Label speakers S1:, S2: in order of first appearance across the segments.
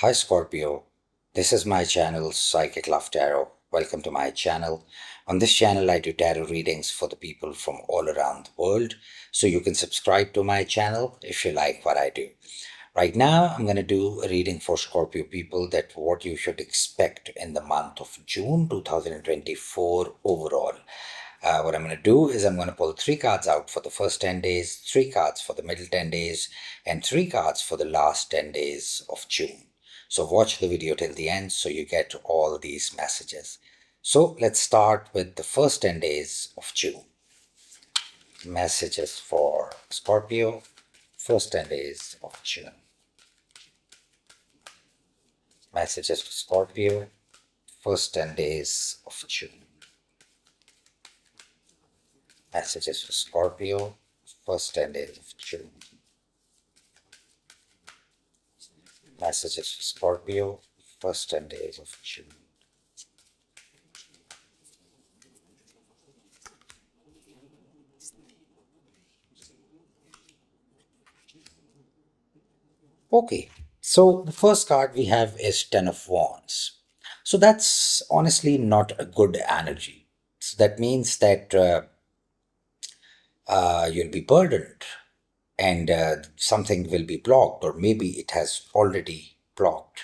S1: Hi Scorpio, this is my channel Psychic Love Tarot. Welcome to my channel. On this channel I do tarot readings for the people from all around the world. So you can subscribe to my channel if you like what I do. Right now I'm going to do a reading for Scorpio people that what you should expect in the month of June 2024 overall. Uh, what I'm going to do is I'm going to pull three cards out for the first 10 days, three cards for the middle 10 days, and three cards for the last 10 days of June. So watch the video till the end so you get all these messages. So let's start with the first 10 days of June. Messages for Scorpio, first 10 days of June. Messages for Scorpio, first 10 days of June. Messages for Scorpio, first 10 days of June. Messages for Scorpio, first 10 days of June. Okay, so the first card we have is Ten of Wands. So that's honestly not a good energy. So that means that uh, uh, you'll be burdened and uh, something will be blocked or maybe it has already blocked.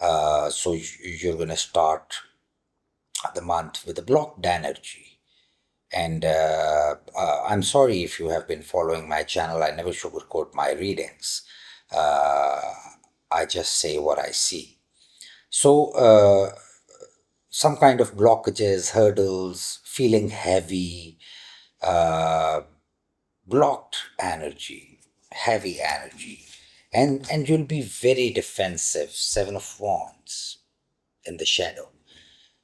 S1: Uh, so you're going to start the month with a blocked energy. And uh, uh, i'm sorry if you have been following my channel. I never sugarcoat my readings. Uh, i just say what i see. So uh, some kind of blockages hurdles feeling heavy blocked energy, heavy energy, and, and you'll be very defensive. Seven of Wands in the shadow.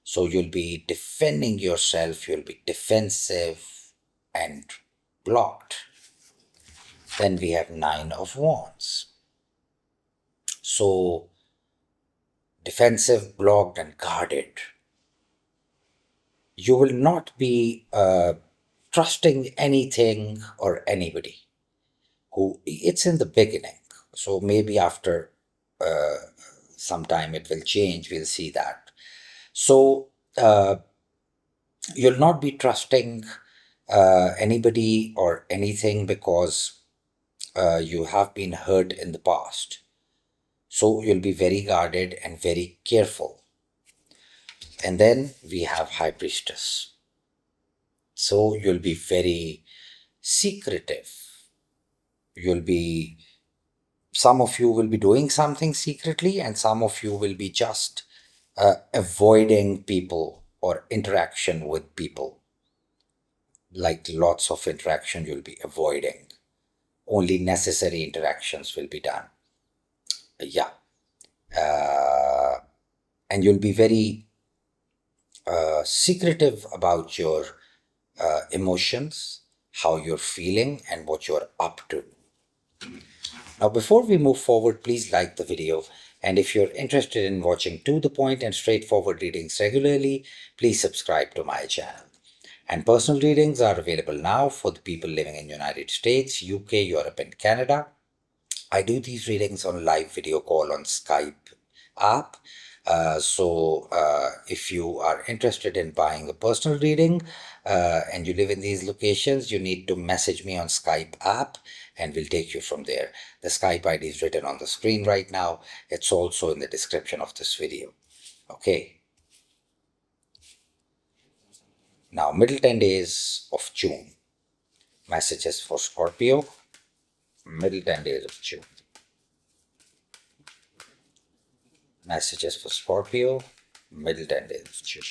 S1: So you'll be defending yourself, you'll be defensive and blocked. Then we have Nine of Wands. So defensive, blocked, and guarded. You will not be uh, trusting anything or anybody who it's in the beginning. So maybe after uh, some time it will change we'll see that. So uh, you'll not be trusting uh, anybody or anything because uh, you have been hurt in the past. So you'll be very guarded and very careful. And then we have high priestess so you'll be very secretive. You'll be, some of you will be doing something secretly, and some of you will be just uh, avoiding people or interaction with people. Like lots of interaction, you'll be avoiding. Only necessary interactions will be done. Yeah. Uh, and you'll be very uh, secretive about your uh, emotions, how you're feeling, and what you're up to. Now, before we move forward, please like the video. And if you're interested in watching to the point and straightforward readings regularly, please subscribe to my channel. And personal readings are available now for the people living in United States, UK, Europe, and Canada. I do these readings on live video call on Skype app uh, so uh, if you are interested in buying a personal reading uh, and you live in these locations, you need to message me on Skype app and we'll take you from there. The Skype ID is written on the screen right now. It's also in the description of this video. Okay. Now, middle 10 days of June. Messages for Scorpio. Middle 10 days of June. Messages for Scorpio, middle 10 days of June.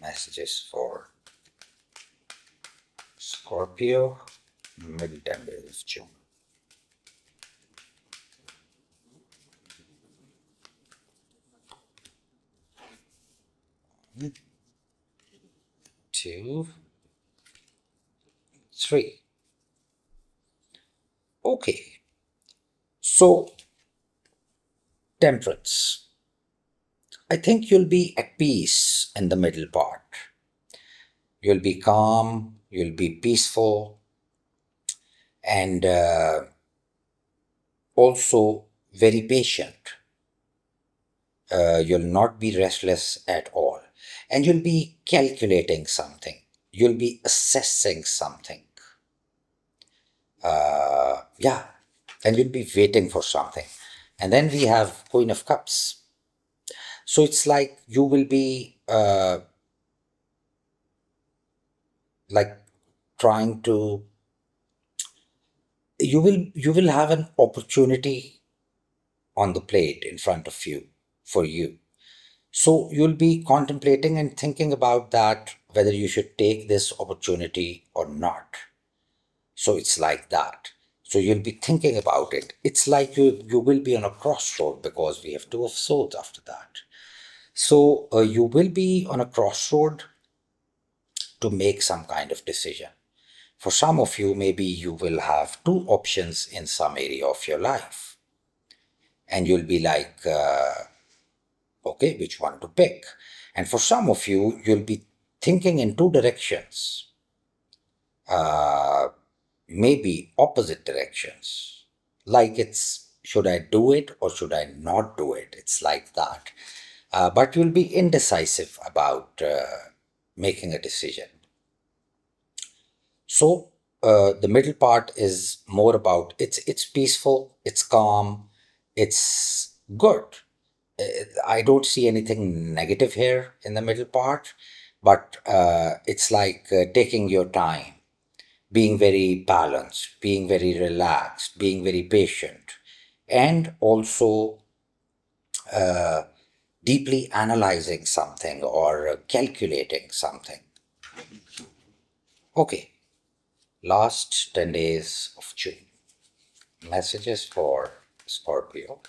S1: Messages for Scorpio, middle 10 days of June. One, two, three. Okay, so temperance. I think you'll be at peace in the middle part. You'll be calm, you'll be peaceful, and uh, also very patient. Uh, you'll not be restless at all. And you'll be calculating something. You'll be assessing something. Uh, yeah. And you'll be waiting for something. And then we have Queen of Cups. So it's like you will be uh, like trying to you will you will have an opportunity on the plate in front of you for you so you'll be contemplating and thinking about that whether you should take this opportunity or not so it's like that. So you'll be thinking about it. It's like you you will be on a crossroad because we have two of swords after that. So uh, you will be on a crossroad to make some kind of decision. For some of you, maybe you will have two options in some area of your life. And you'll be like, uh, okay, which one to pick? And for some of you, you'll be thinking in two directions, uh, maybe opposite directions. Like it's, should I do it or should I not do it? It's like that. Uh, but you'll be indecisive about uh, making a decision. So uh, the middle part is more about it's it's peaceful, it's calm, it's good. Uh, I don't see anything negative here in the middle part, but uh, it's like uh, taking your time, being very balanced, being very relaxed, being very patient, and also uh, deeply analyzing something or calculating something. Okay last 10 days of June. Messages for Scorpio.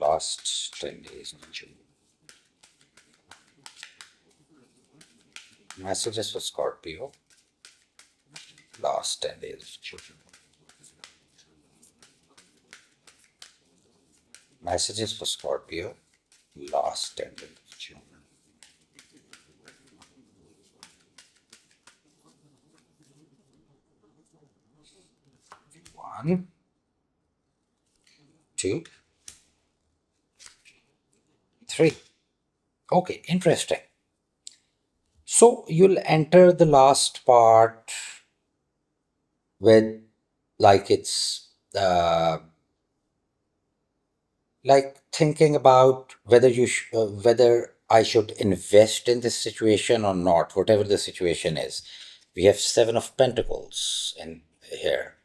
S1: Last 10 days of June. Messages for Scorpio. Last 10 days of. Messages for Scorpio. Last 10 days of. One, two, three. Okay, interesting. So you'll enter the last part with like it's uh, like thinking about whether you uh, whether I should invest in this situation or not, whatever the situation is. We have seven of pentacles in here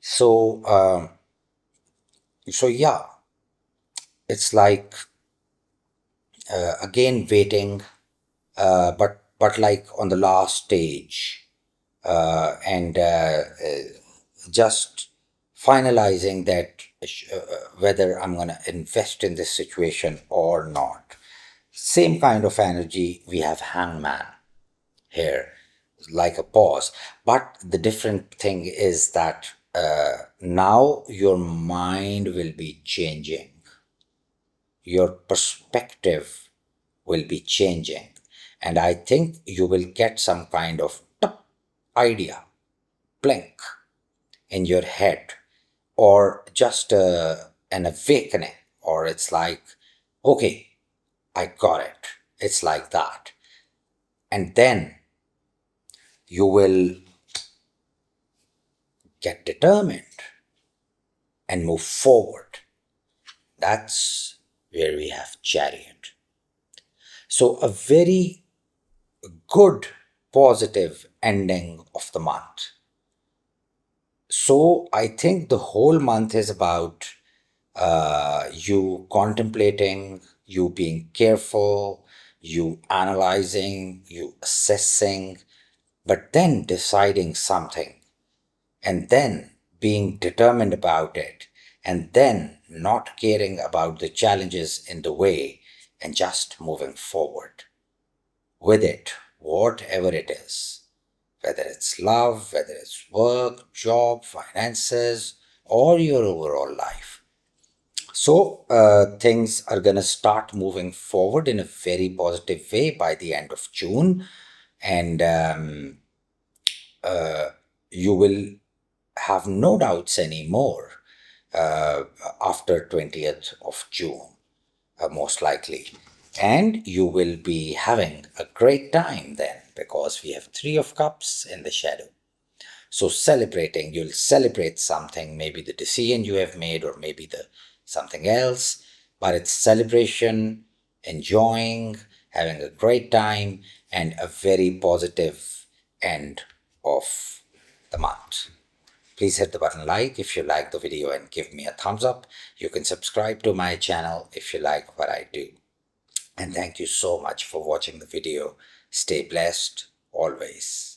S1: so, um, so yeah, it's like uh, again waiting, uh, but but like on the last stage, uh, and uh, uh, just finalizing that whether I'm gonna invest in this situation or not. Same kind of energy we have hangman here, like a pause. But the different thing is that uh, now your mind will be changing. Your perspective will be changing. And I think you will get some kind of idea, blink in your head, or just uh, an awakening, or it's like, okay, I got it. It's like that. And then you will get determined and move forward. That's where we have chariot. So, a very good positive ending of the month. So, I think the whole month is about uh, you contemplating, you being careful, you analyzing, you assessing, but then deciding something and then being determined about it, and then not caring about the challenges in the way and just moving forward with it, whatever it is, whether it's love, whether it's work, job, finances, or your overall life. So, uh, things are going to start moving forward in a very positive way by the end of June. And um, uh, you will have no doubts anymore uh, after 20th of June, uh, most likely. And you will be having a great time then because we have Three of Cups in the shadow. So celebrating, you'll celebrate something, maybe the decision you have made or maybe the something else, but it's celebration, enjoying, having a great time and a very positive end of the month. Please hit the button like if you like the video and give me a thumbs up. You can subscribe to my channel if you like what I do. And thank you so much for watching the video. Stay blessed always.